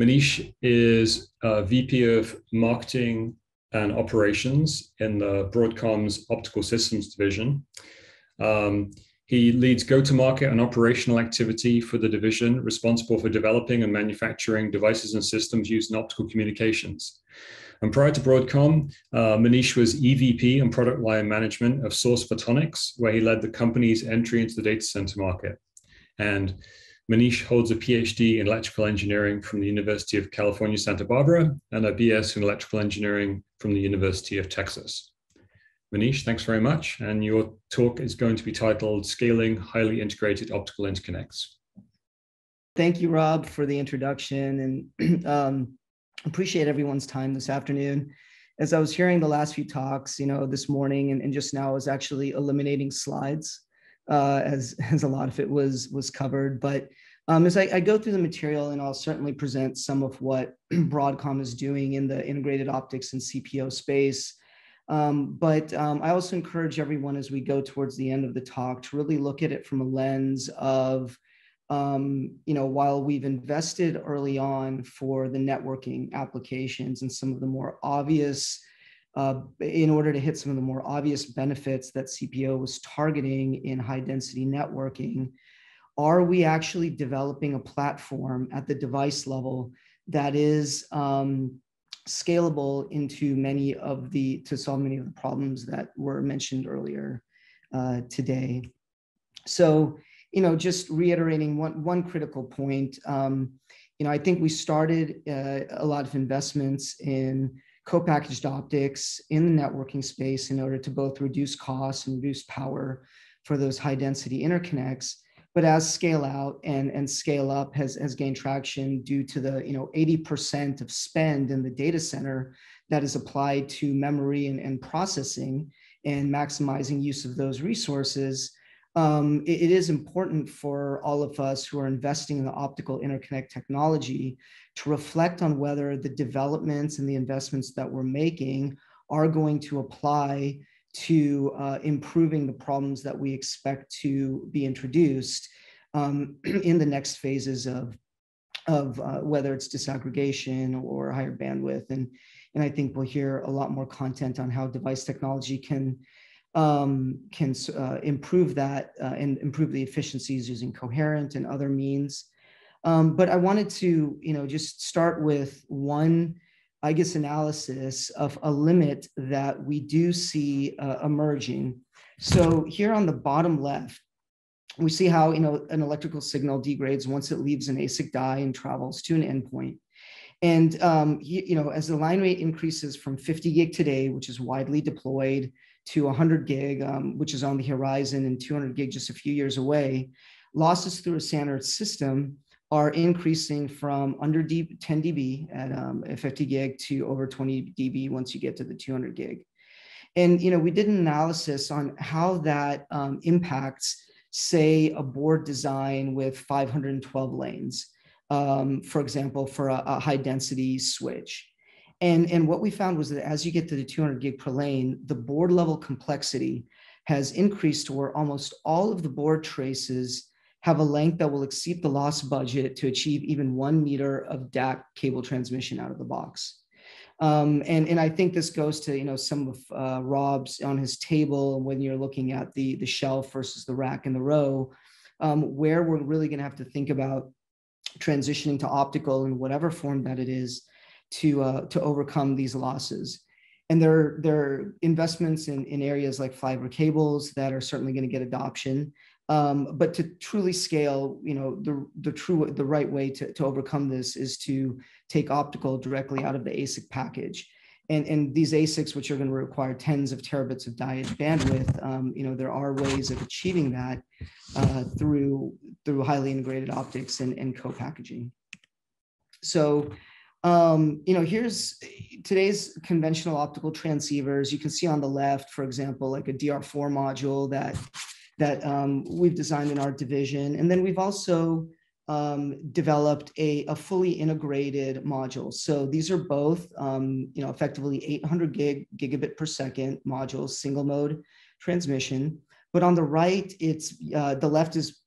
Manish is VP of Marketing and Operations in the Broadcom's Optical Systems division. Um, he leads go-to-market and operational activity for the division responsible for developing and manufacturing devices and systems used in optical communications. And prior to Broadcom, uh, Manish was EVP and product line management of Source Photonics, where he led the company's entry into the data center market. And Manish holds a PhD in electrical engineering from the University of California, Santa Barbara, and a BS in electrical engineering from the University of Texas. Manish, thanks very much. And your talk is going to be titled Scaling Highly Integrated Optical Interconnects. Thank you, Rob, for the introduction and um, appreciate everyone's time this afternoon. As I was hearing the last few talks, you know, this morning and, and just now, I was actually eliminating slides uh, as, as a lot of it was, was covered. But um, as I, I, go through the material, and I'll certainly present some of what Broadcom is doing in the integrated optics and CPO space. Um, but um, I also encourage everyone as we go towards the end of the talk to really look at it from a lens of, um, you know, while we've invested early on for the networking applications and some of the more obvious uh, in order to hit some of the more obvious benefits that CPO was targeting in high density networking, are we actually developing a platform at the device level that is um, scalable into many of the, to solve many of the problems that were mentioned earlier uh, today? So, you know, just reiterating one, one critical point, um, you know, I think we started uh, a lot of investments in co-packaged optics in the networking space in order to both reduce costs and reduce power for those high density interconnects. But as scale out and, and scale up has, has gained traction due to the you know 80% of spend in the data center that is applied to memory and, and processing and maximizing use of those resources, um, it, it is important for all of us who are investing in the optical interconnect technology to reflect on whether the developments and the investments that we're making are going to apply to uh, improving the problems that we expect to be introduced um, in the next phases of, of uh, whether it's disaggregation or higher bandwidth. And, and I think we'll hear a lot more content on how device technology can, um, can uh, improve that uh, and improve the efficiencies using coherent and other means. Um, but I wanted to, you know, just start with one, I guess, analysis of a limit that we do see uh, emerging. So here on the bottom left, we see how, you know, an electrical signal degrades once it leaves an ASIC die and travels to an endpoint. And, um, you know, as the line rate increases from 50 gig today, which is widely deployed, to 100 gig, um, which is on the horizon, and 200 gig just a few years away, losses through a standard system are increasing from under D, 10 dB at um, 50 gig to over 20 dB once you get to the 200 gig. And you know, we did an analysis on how that um, impacts, say, a board design with 512 lanes, um, for example, for a, a high density switch. And, and what we found was that as you get to the 200 gig per lane, the board level complexity has increased to where almost all of the board traces have a length that will exceed the loss budget to achieve even one meter of DAC cable transmission out of the box. Um, and, and I think this goes to you know some of uh, Rob's on his table when you're looking at the, the shelf versus the rack and the row, um, where we're really going to have to think about transitioning to optical in whatever form that it is to, uh, to overcome these losses. And there, there are investments in, in areas like fiber cables that are certainly going to get adoption. Um, but to truly scale, you know, the, the true, the right way to, to overcome this is to take optical directly out of the ASIC package. And, and these ASICs, which are going to require tens of terabits of die bandwidth, um, you know, there are ways of achieving that uh, through, through highly integrated optics and, and co-packaging. So, um, you know, here's today's conventional optical transceivers. You can see on the left, for example, like a DR4 module that that um, we've designed in our division. And then we've also um, developed a, a, fully integrated module. So these are both, um, you know, effectively 800 gig gigabit per second modules, single mode transmission. But on the right, it's uh, the left is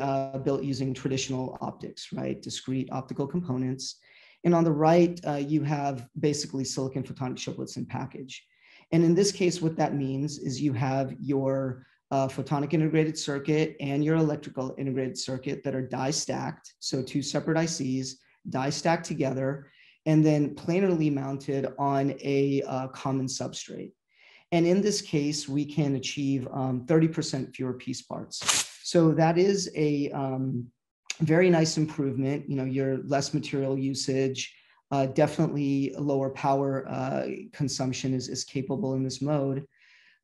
uh, built using traditional optics, right? Discrete optical components. And on the right, uh, you have basically silicon photonic chiplets in package. And in this case, what that means is you have your uh, photonic integrated circuit and your electrical integrated circuit that are die stacked. So two separate ICs, die stacked together, and then planarly mounted on a uh, common substrate. And in this case, we can achieve 30% um, fewer piece parts. So that is a um, very nice improvement. You know, your less material usage, uh, definitely lower power uh, consumption is, is capable in this mode.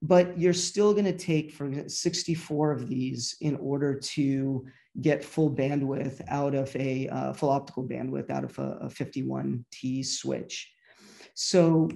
But you're still going to take for 64 of these in order to get full bandwidth out of a uh, full optical bandwidth out of a, a 51T switch. So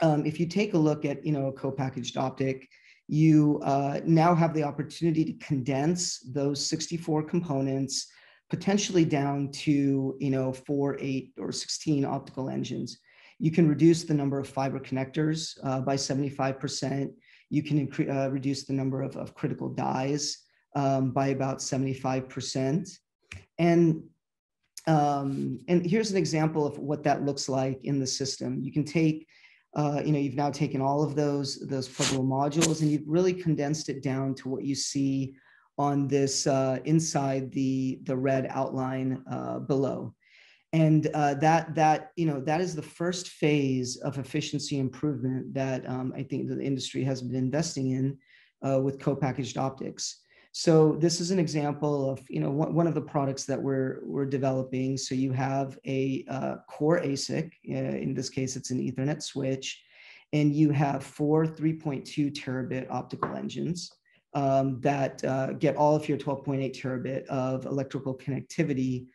um, if you take a look at, you know, a co-packaged optic, you uh, now have the opportunity to condense those 64 components potentially down to you know four eight or 16 optical engines. You can reduce the number of fiber connectors uh, by 75% you can uh, reduce the number of, of critical dies um, by about 75% and um, and here's an example of what that looks like in the system. You can take uh, you know, you've now taken all of those, those pluggable modules and you've really condensed it down to what you see on this uh, inside the, the red outline uh, below. And uh, that, that, you know, that is the first phase of efficiency improvement that um, I think the industry has been investing in uh, with co-packaged optics. So this is an example of you know one, of the products that we're we're developing. So you have a uh, core ASIC. Uh, in this case, it's an Ethernet switch, and you have four 3.2 terabit optical engines um, that uh, get all of your 12.8 terabit of electrical connectivity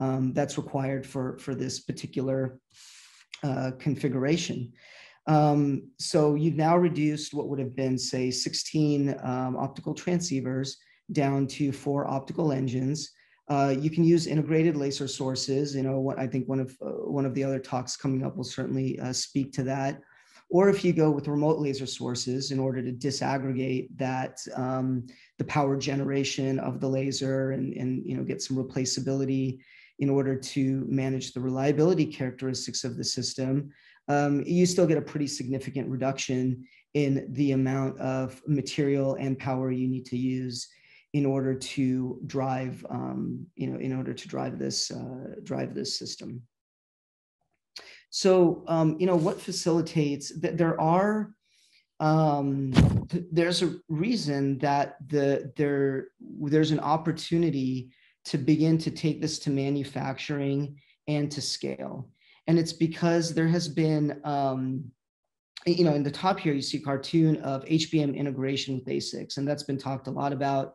um, that's required for for this particular uh, configuration. Um, so you've now reduced what would have been, say, 16 um, optical transceivers down to four optical engines. Uh, you can use integrated laser sources. You know, what I think one of uh, one of the other talks coming up will certainly uh, speak to that. Or if you go with remote laser sources in order to disaggregate that um, the power generation of the laser and, and you know get some replaceability in order to manage the reliability characteristics of the system, um, you still get a pretty significant reduction in the amount of material and power you need to use in order to drive, um, you know, in order to drive this, uh, drive this system. So, um, you know, what facilitates that there are, um, th there's a reason that the there there's an opportunity to begin to take this to manufacturing and to scale, and it's because there has been um, you know, in the top here, you see cartoon of HBM integration with ASICs, and that's been talked a lot about,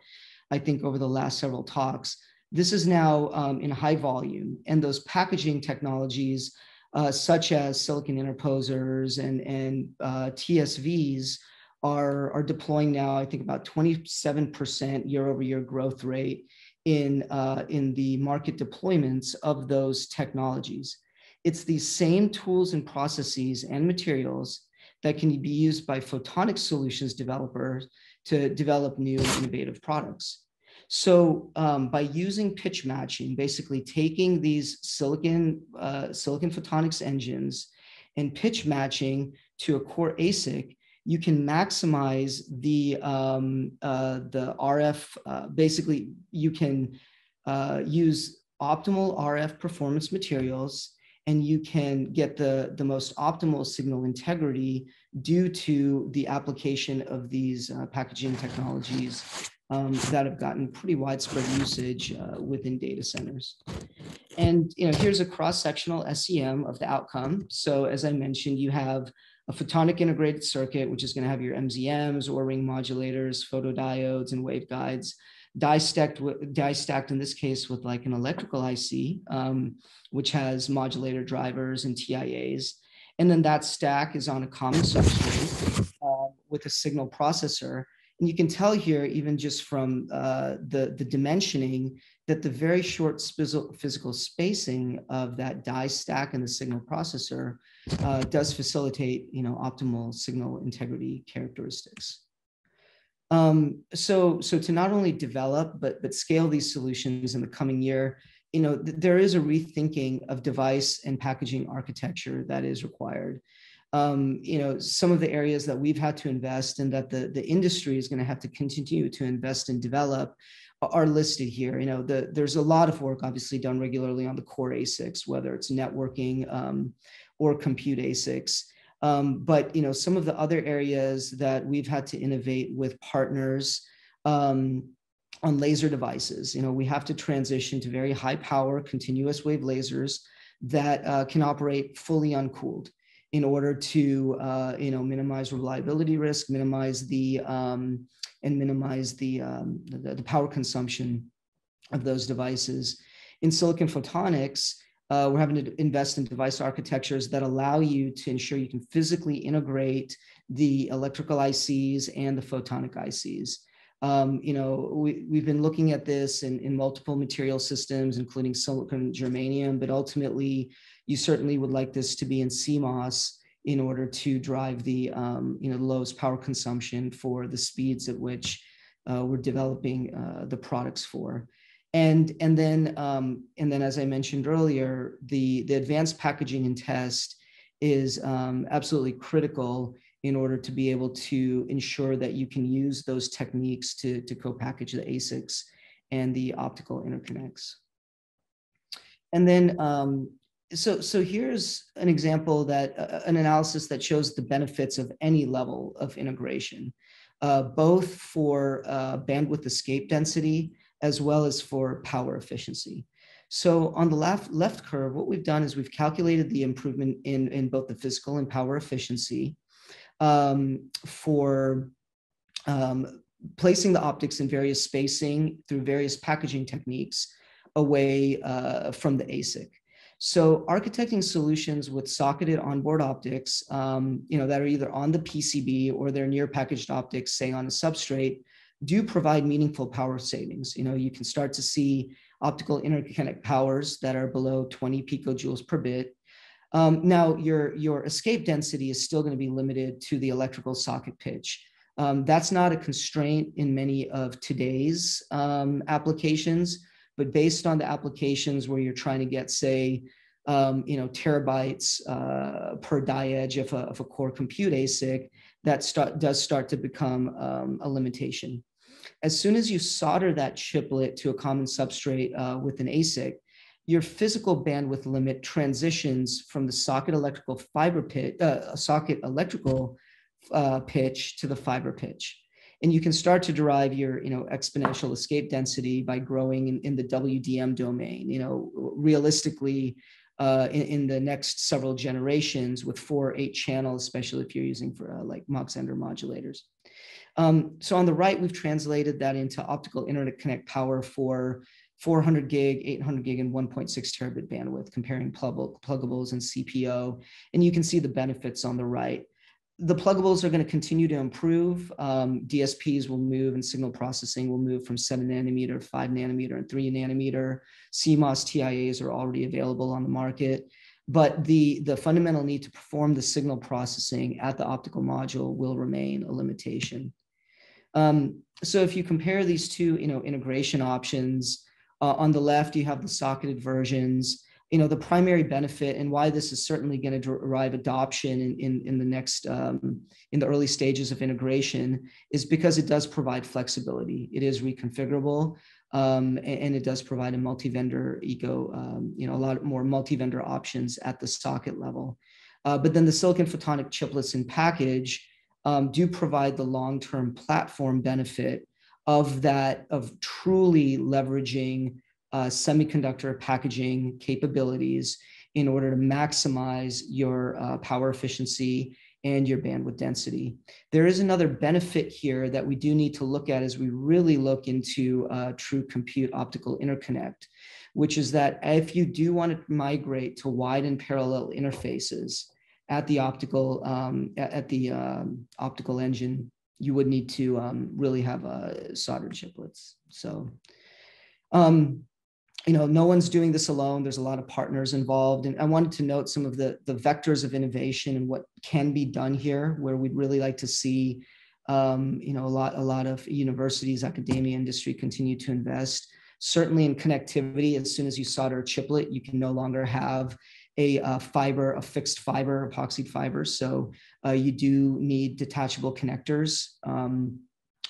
I think, over the last several talks. This is now um, in high volume, and those packaging technologies, uh, such as silicon interposers and, and uh, TSVs, are, are deploying now, I think, about 27% year over year growth rate in, uh, in the market deployments of those technologies. It's these same tools and processes and materials that can be used by photonic solutions developers to develop new innovative products. So um, by using pitch matching, basically taking these silicon, uh, silicon photonics engines and pitch matching to a core ASIC, you can maximize the, um, uh, the RF, uh, basically you can uh, use optimal RF performance materials and you can get the, the most optimal signal integrity due to the application of these uh, packaging technologies um, that have gotten pretty widespread usage uh, within data centers. And you know, here's a cross-sectional SEM of the outcome. So as I mentioned, you have a photonic integrated circuit, which is going to have your MZMs, or ring modulators, photodiodes, and waveguides die stacked, die stacked in this case with like an electrical IC, um, which has modulator drivers and TIAs. And then that stack is on a common substrate uh, with a signal processor. And you can tell here, even just from uh, the, the dimensioning, that the very short physical spacing of that die stack and the signal processor uh, does facilitate you know, optimal signal integrity characteristics. Um, so, so to not only develop but but scale these solutions in the coming year, you know, th- there is a rethinking of device and packaging architecture that is required. Um, you know, some of the areas that we've had to invest and that the, the industry is going to have to continue to invest and develop are listed here. You know, the, there's a lot of work obviously done regularly on the core ASICs, whether it's networking um, or compute ASICs. Um, but you know, some of the other areas that we've had to innovate with partners um, on laser devices. You know, we have to transition to very high power continuous wave lasers that uh, can operate fully uncooled in order to uh, you know minimize reliability risk, minimize the um, and minimize the, um, the, the power consumption of those devices. In silicon photonics, uh, we're having to invest in device architectures that allow you to ensure you can physically integrate the electrical ICs and the photonic ICs. Um, you know, we, we've been looking at this in, in multiple material systems, including silicon germanium, but ultimately you certainly would like this to be in CMOS in order to drive the, um, you know, the lowest power consumption for the speeds at which uh, we're developing uh, the products for. And, and then, um, and then, as I mentioned earlier, the, the advanced packaging and test is um, absolutely critical in order to be able to ensure that you can use those techniques to, to co-package the ASICs and the optical interconnects. And then, um, so, so here's an example that, uh, an analysis that shows the benefits of any level of integration, uh, both for uh, bandwidth escape density as well as for power efficiency. So on the left, left curve, what we've done is we've calculated the improvement in, in both the physical and power efficiency um, for um, placing the optics in various spacing through various packaging techniques away uh, from the ASIC. So architecting solutions with socketed onboard optics, um, you know, that are either on the PCB or they're near packaged optics, say on a substrate, do provide meaningful power savings. You know, you can start to see optical interconnect powers that are below 20 picojoules per bit. Um, now, your, your escape density is still going to be limited to the electrical socket pitch. Um, that's not a constraint in many of today's um, applications, but based on the applications where you're trying to get, say, um, you know, terabytes uh, per die edge of a, of a core compute ASIC, that start, does start to become um, a limitation. As soon as you solder that chiplet to a common substrate uh, with an ASIC, your physical bandwidth limit transitions from the socket electrical fiber pitch, uh, socket electrical uh, pitch to the fiber pitch. And you can start to derive your, you know, exponential escape density by growing in, in the WDM domain. You know, realistically, uh, in, in, the next several generations with four, eight channels, especially if you're using for uh, like Mach-Zehnder modulators. Um, so on the right, we've translated that into optical interconnect power for 400 gig, 800 gig, and 1.6 terabit bandwidth, comparing pluggables and CPO. And you can see the benefits on the right. The pluggables are going to continue to improve. Um, DSPs will move and signal processing will move from 7 nanometer, 5 nanometer, and 3 nanometer. CMOS TIAs are already available on the market. But the, the fundamental need to perform the signal processing at the optical module will remain a limitation. Um, so if you compare these two you know, integration options, uh, on the left, you have the socketed versions. You know, the primary benefit and why this is certainly going to derive adoption in, in, in the next, um, in the early stages of integration is because it does provide flexibility. It is reconfigurable. Um, and, and, it does provide a multi-vendor eco, um, you know, a lot more multi-vendor options at the socket level. Uh, but then the silicon photonic chiplets in package um, do provide the long-term platform benefit of that of truly leveraging uh, semiconductor packaging capabilities in order to maximize your uh, power efficiency and your bandwidth density. There is another benefit here that we do need to look at as we really look into uh, true compute optical interconnect, which is that if you do want to migrate to wide and parallel interfaces at the optical um, at the um, optical engine you would need to um, really have uh, soldered chiplets. So, um, you know, no one's doing this alone. There's a lot of partners involved. And I wanted to note some of the, the vectors of innovation and what can be done here, where we'd really like to see, um, you know, a lot, a lot of universities, academia, industry continue to invest. Certainly in connectivity, as soon as you solder a chiplet, you can no longer have a uh, fiber, a fixed fiber, epoxy fiber. So uh, you do need detachable connectors. Um,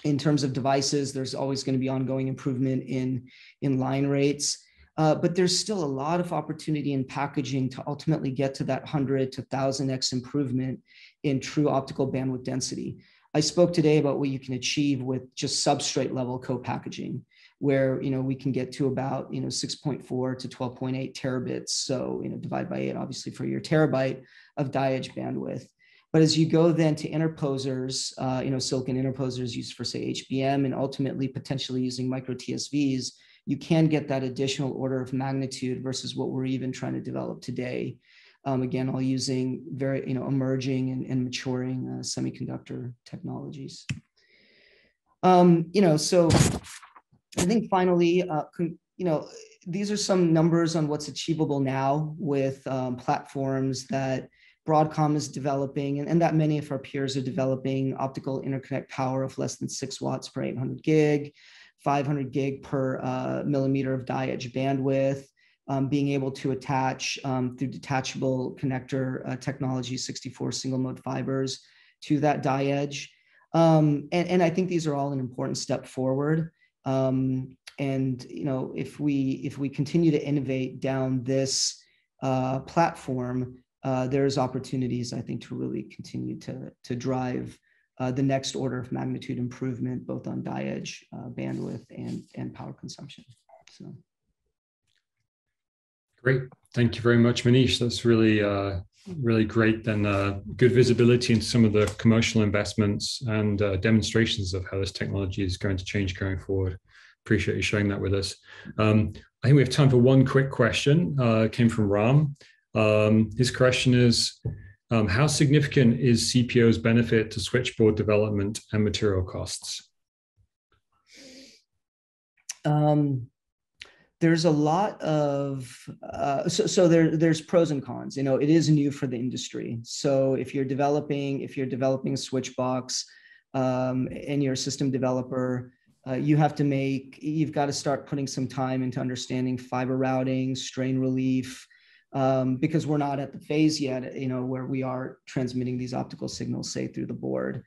in terms of devices, there's always going to be ongoing improvement in, in line rates. Uh, but there's still a lot of opportunity in packaging to ultimately get to that 100 to 1000x improvement in true optical bandwidth density. I spoke today about what you can achieve with just substrate level co-packaging, where you know we can get to about you know 6.4 to 12.8 terabits. So you know divide by eight, obviously for your terabyte of die edge bandwidth. But as you go then to interposers, uh, you know silicon interposers used for say HBM and ultimately potentially using micro TSVs, you can get that additional order of magnitude versus what we're even trying to develop today. Um, again, all using very, you know, emerging and, and maturing uh, semiconductor technologies. Um, you know, so I think finally, uh, you know, these are some numbers on what's achievable now with um, platforms that Broadcom is developing and, and, that many of our peers are developing optical interconnect power of less than six watts per 800 gig. 500 gig per uh, millimeter of die edge bandwidth, um, being able to attach um, through detachable connector uh, technology, 64 single mode fibers to that die edge. Um, and, and I think these are all an important step forward. Um, and you know, if we if we continue to innovate down this uh, platform, uh, there's opportunities I think to really continue to to drive uh, the next order of magnitude improvement, both on die edge uh, bandwidth and, and power consumption. So. Great. Thank you very much, Manish. That's really, uh, really great and uh, good visibility into some of the commercial investments and uh, demonstrations of how this technology is going to change going forward. Appreciate you sharing that with us. Um, I think we have time for one quick question. Uh, came from Ram. Um, his question is, um, how significant is CPO's benefit to switchboard development and material costs? Um, there's a lot of uh, so, so there there's pros and cons. You know, it is new for the industry. So if you're developing if you're developing a switch box um, and you're a system developer, uh, you have to make you've got to start putting some time into understanding fiber routing, strain relief, um, because we're not at the phase yet, you know, where we are transmitting these optical signals, say through the board.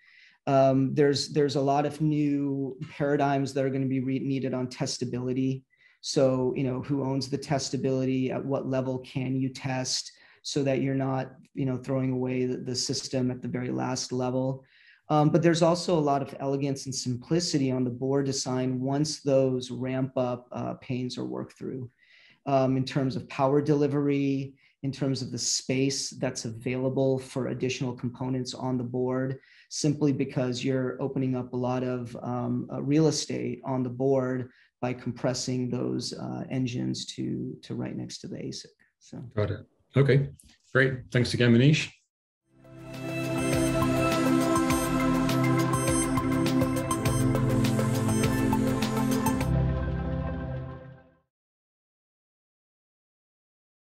Um, there's there's a lot of new paradigms that are going to be re- needed on testability. So, you know, who owns the testability? At what level can you test so that you're not, you know, throwing away the, the system at the very last level? Um, but there's also a lot of elegance and simplicity on the board design once those ramp up uh, pains are worked through um, in terms of power delivery, in terms of the space that's available for additional components on the board, simply because you're opening up a lot of um, uh, real estate on the board by compressing those uh, engines to, to right next to the ASIC. So. Got it. Okay, great. Thanks again, Manish.